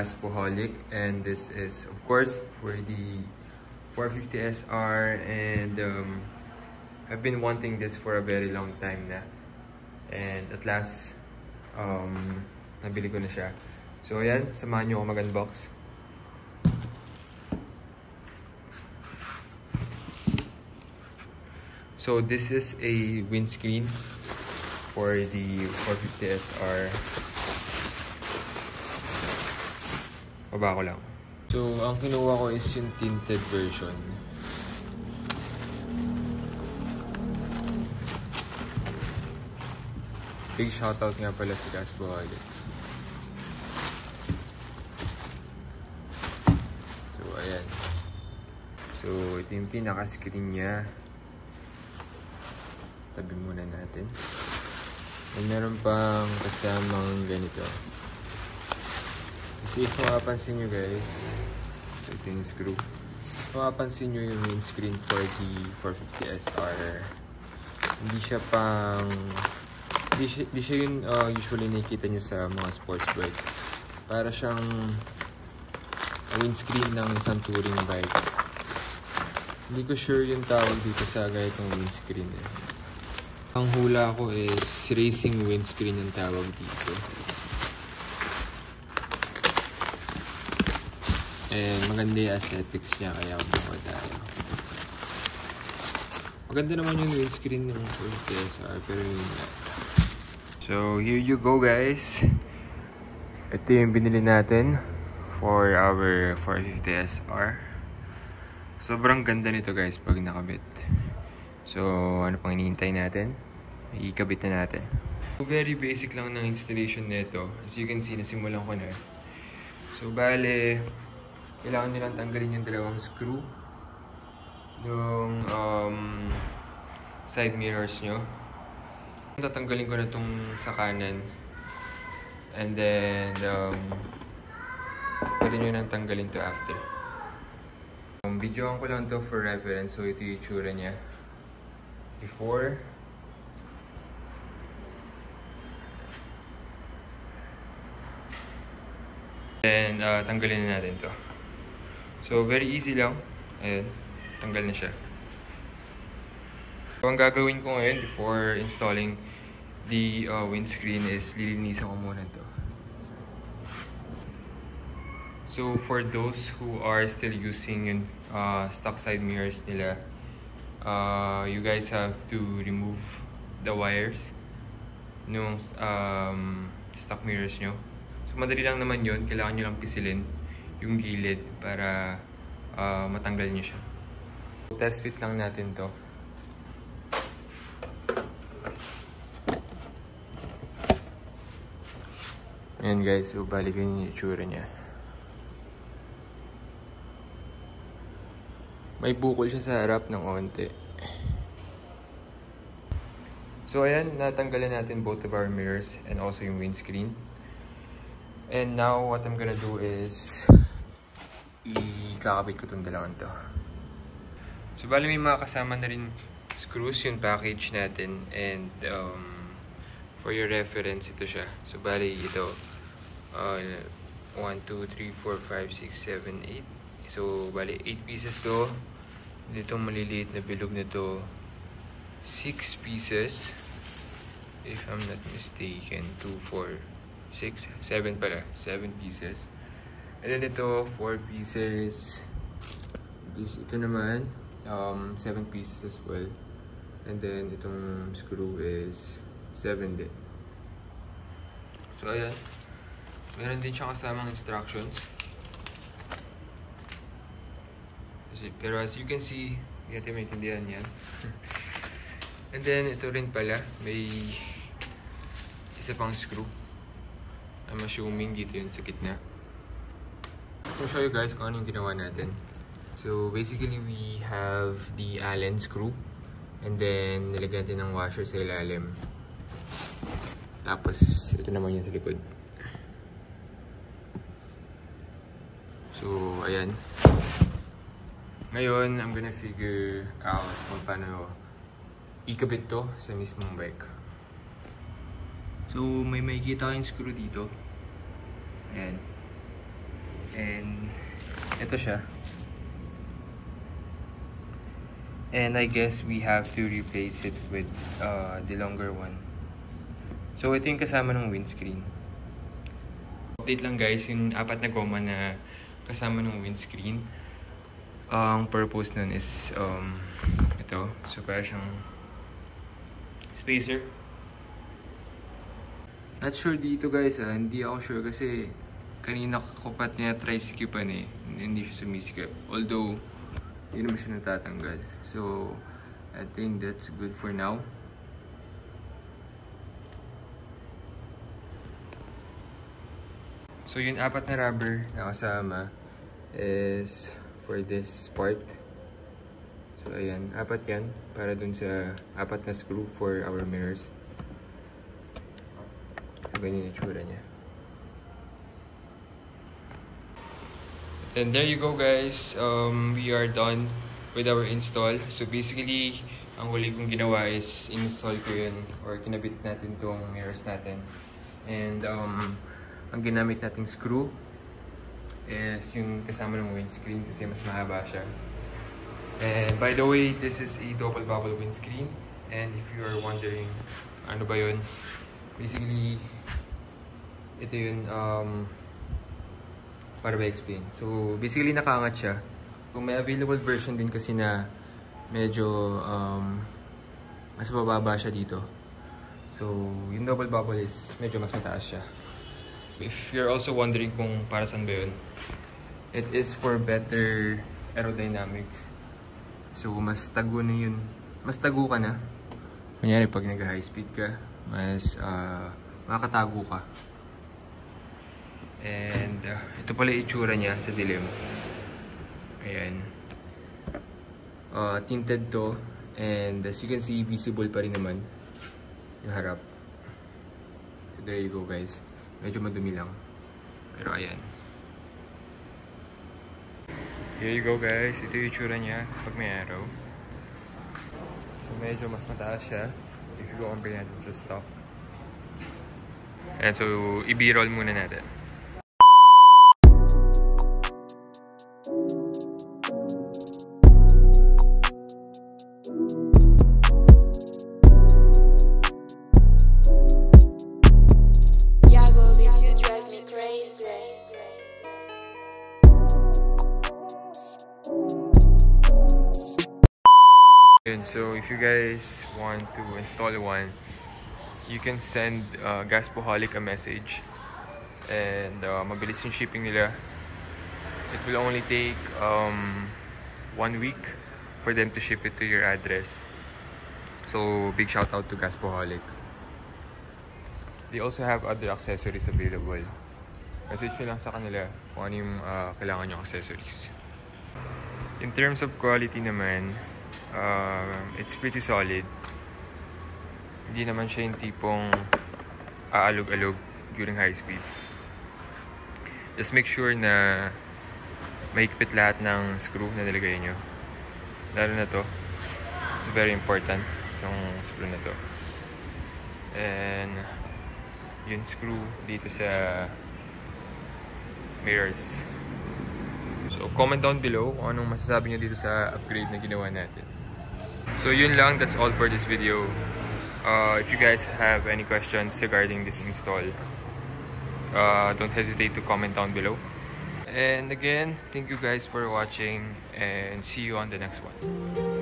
Gaspoholic and this is of course for the 450 SR and um, I've been wanting this for a very long time na. And at last um, nabili ko na siya. So ayan, samahan nyo ako mag-unbox. So this is a windscreen for the 450 SR. Baba ko lang. So, ang kinuha ko is yung tinted version. Big shoutout nga pala si Gas Bohalik. So, ayan. So, ito yung pinaka-screen niya. Tabi muna natin. And meron pang kasamang ganito. Kasi if mapapansin nyo guys, ito yung screw. If mapapansin nyo yung windscreen for the 450 SR, hindi siya pang... Hindi siya, hindi siya yung uh, usually nakikita nyo sa mga sports bike. Para siyang windscreen ng isang touring bike. Hindi ko sure yung tawag dito sa ganitong windscreen eh. Ang hula ko is racing windscreen yung tawag dito. And maganda yung aesthetics niya kaya kumuha tayo. Maganda naman yung windscreen ng Ford TSR pero yun nga. So here you go guys. Ito yung binili natin for our 450 SR. Sobrang ganda nito guys pag nakabit. So, ano pang hinihintay natin? Ikabit na natin. Very basic lang ng installation nito. As you can see, nasimulan ko na. So, bale, kailangan nilang tanggalin yung dalawang screw. Yung um, side mirrors nyo. Tatanggalin ko na itong sa kanan. And then, um, pwede nyo nang tanggalin to after. Um, videoan ko lang to for reference. So, ito yung itsura niya before and uh, tanggalin na natin to so very easy lang ayun tanggal na siya so ang gagawin ko ngayon before installing the uh, windscreen is lilinisan ko muna to so for those who are still using yung uh, stock side mirrors nila uh, you guys have to remove the wires nung um, stock mirrors nyo. So madali lang naman yun. Kailangan nyo lang pisilin yung gilid para uh, matanggal nyo siya. Test fit lang natin to. Ayan guys, so balik yung itsura niya. May bukol siya sa harap ng onte. So ayan, natanggalan natin both of our mirrors and also yung windscreen. And now, what I'm gonna do is ikakabit ko itong dalawang to. So bali may mga kasama na rin screws yung package natin and um, for your reference ito siya. So bali ito uh, 1, 2, 3, 4, 5, 6, 7, 8 So bali 8 pieces to. Dito maliliit na bilog na to 6 pieces. If I'm not mistaken 2, 4, 6, 7 pala. 7 pieces and then ito 4 pieces. This, ito naman um, 7 pieces as well. And then itong screw is 7 din. So ayan. Meron din siya kasamang instructions. Pero as you can see hindi natin maintindihan yan. And then ito rin pala may isa pang screw. I'm assuming dito yun sa gitna I'll show you guys kung ano yung ginawa natin so basically we have the Allen screw and then nilagyan natin ng washer sa ilalim tapos ito naman yun sa likod so ayan ngayon, I'm gonna figure out kung paano ikabit to sa mismong bike. So, may makikita kayong screw dito. Ayan. And ito siya. And I guess we have to replace it with uh, the longer one. So ito yung kasama ng windscreen. Update lang guys, yung apat na goma na kasama ng windscreen. Ang purpose nun is um, ito. So para siyang spacer. Not sure dito guys ah, hindi ako sure kasi kanina ko pa tinatry sikipan eh. Hindi siya sumisikip. Although, hindi naman siya natatanggal. So, I think that's good for now. So, yung apat na rubber na kasama is for this part. So, ayan. Apat yan para dun sa apat na screw for our mirrors. So, ganyan yung itsura niya. And there you go guys. Um, we are done with our install. So basically, ang huli kong ginawa is install ko yun or kinabit natin tong mirrors natin. And um, ang ginamit nating screw is yung kasama ng windscreen kasi mas mahaba siya. And by the way, this is a double bubble windscreen. And if you are wondering, ano ba yun? Basically, ito yun, um, para ba explain. So, basically nakaangat siya. Kung may available version din kasi na medyo um, mas bababa siya dito. So, yung double bubble is medyo mas mataas siya. If you're also wondering kung para saan ba yun, it is for better aerodynamics. So, mas tago na yun. Mas tago ka na. Kunyari, pag nag-high speed ka, mas uh, makakatago ka. And uh, ito pala itsura niya sa dilim. Ayan. Uh, tinted to. And as you can see, visible pa rin naman yung harap. So there you go guys. Medyo madumi lang. Pero ayan. Here you go guys. Ito yung itsura niya pag may araw. So medyo mas mataas siya if you go compare natin sa stock. And so, i-b-roll muna natin. So if you guys want to install one, you can send uh, Gaspoholic a message and uh, mabilis yung shipping nila. It will only take um, one week for them to ship it to your address. So big shout out to Gaspoholic. They also have other accessories available. Message nyo lang sa kanila kung ano yung uh, kailangan yung accessories. In terms of quality naman, uh, it's pretty solid. Hindi naman siya yung tipong aalog-alog during high speed. Just make sure na mahigpit lahat ng screw na nilagay nyo. Lalo na to. It's very important, itong screw na to. And yung screw dito sa mirrors. So, comment down below kung anong masasabi nyo dito sa upgrade na ginawa natin. So, yun lang. That's all for this video. Uh, if you guys have any questions regarding this install, uh, don't hesitate to comment down below. And again, thank you guys for watching and see you on the next one.